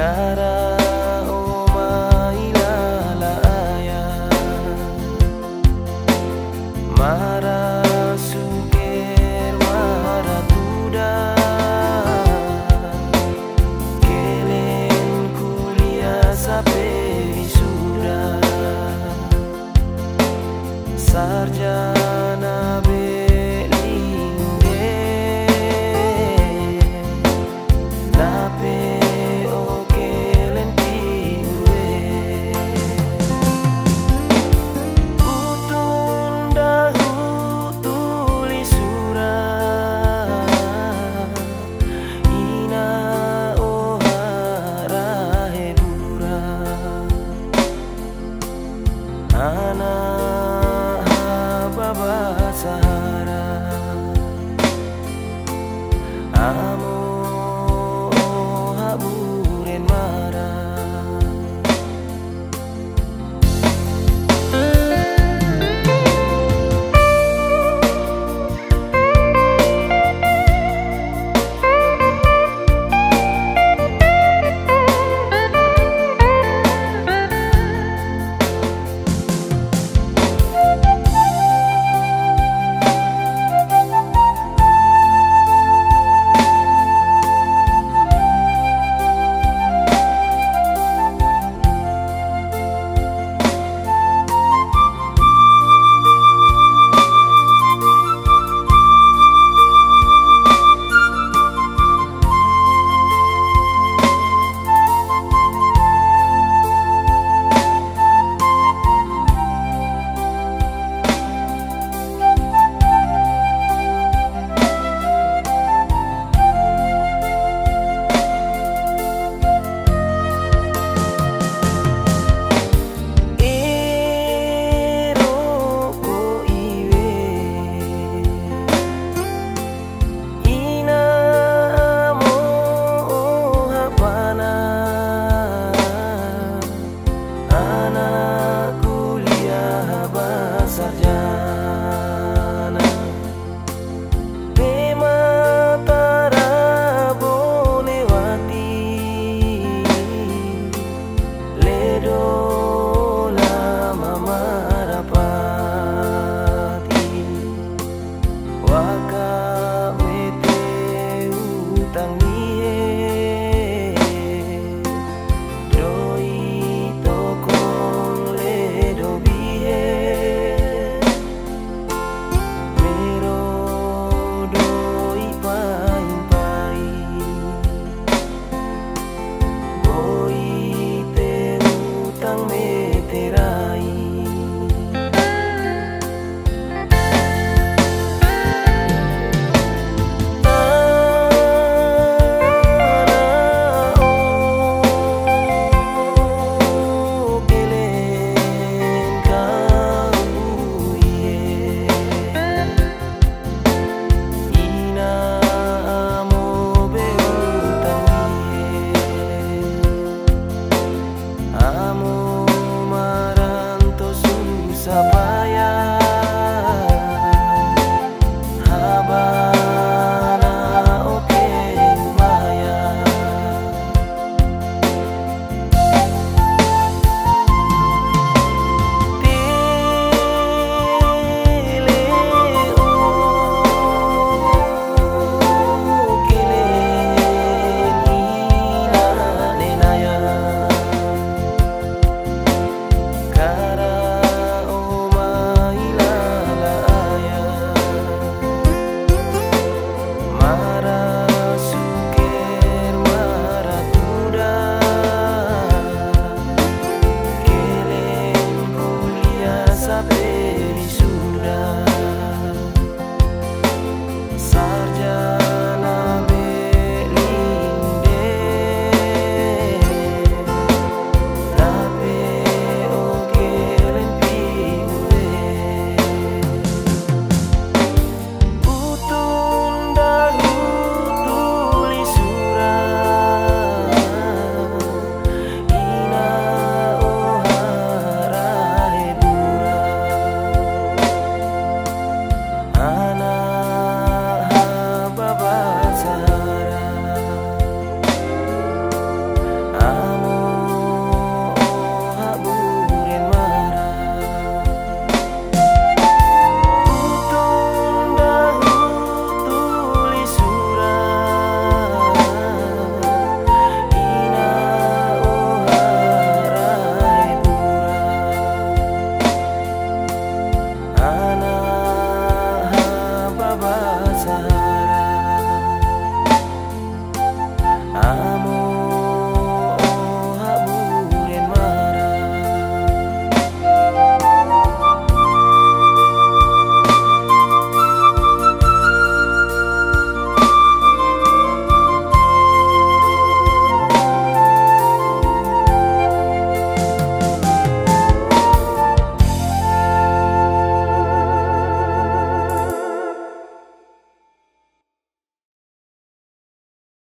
cara bersama.